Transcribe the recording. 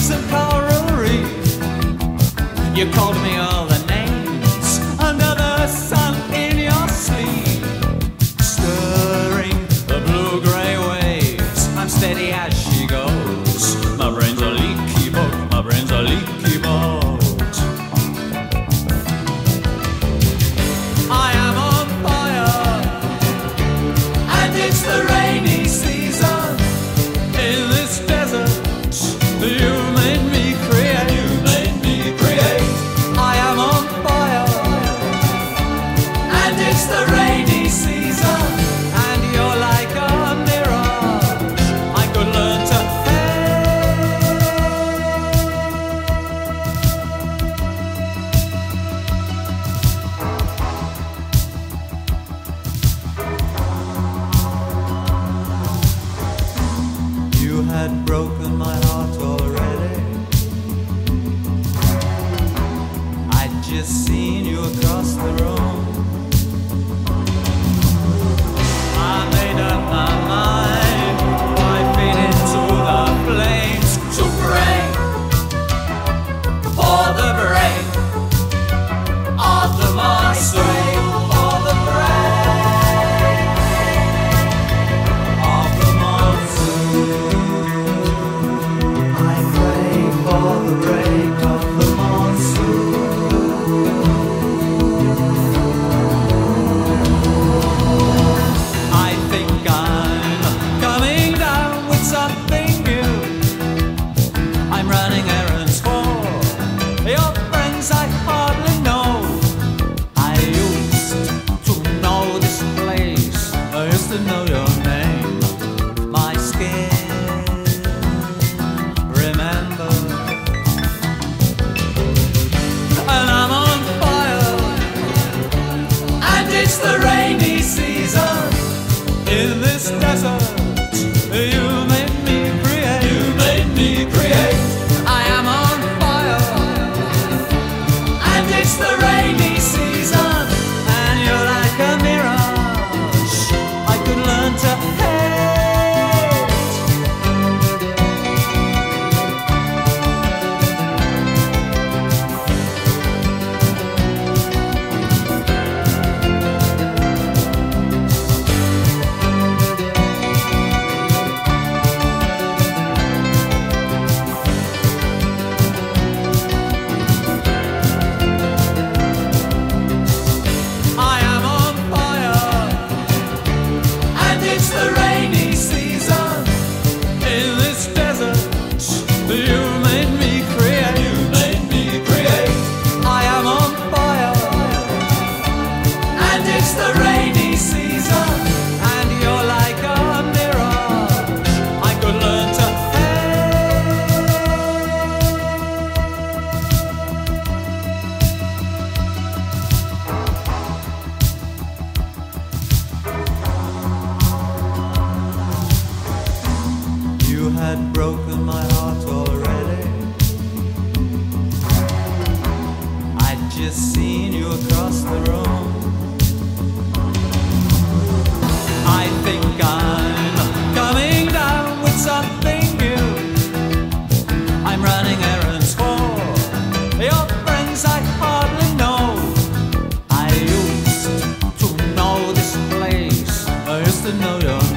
Some Coral Reef. You called me up. had broken my heart already. I'd just seen you across the room. I think I'm coming down with something new. I'm running errands for your friends I hardly know. I used to know this place. I used to know your.